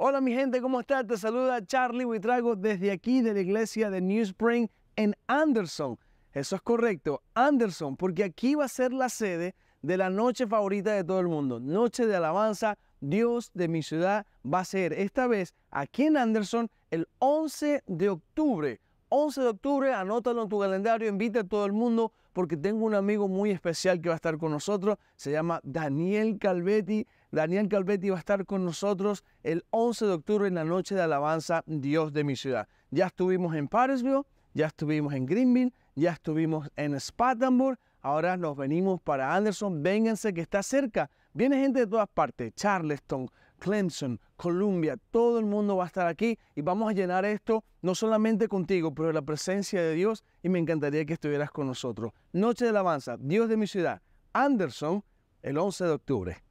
Hola mi gente, ¿cómo estás? Te saluda Charlie Buitrago desde aquí de la iglesia de New Spring en Anderson. Eso es correcto, Anderson, porque aquí va a ser la sede de la noche favorita de todo el mundo, noche de alabanza. Dios de mi ciudad va a ser esta vez aquí en Anderson el 11 de octubre. 11 de octubre, anótalo en tu calendario, invita a todo el mundo porque tengo un amigo muy especial que va a estar con nosotros, se llama Daniel Calvetti. Daniel Calvetti va a estar con nosotros el 11 de octubre en la noche de alabanza Dios de mi ciudad. Ya estuvimos en Parisville, ya estuvimos en Greenville, ya estuvimos en Spartanburg, ahora nos venimos para Anderson, vénganse que está cerca. Viene gente de todas partes, Charleston, Clemson, Columbia, todo el mundo va a estar aquí y vamos a llenar esto no solamente contigo, pero la presencia de Dios y me encantaría que estuvieras con nosotros. Noche de alabanza, Dios de mi ciudad, Anderson, el 11 de octubre.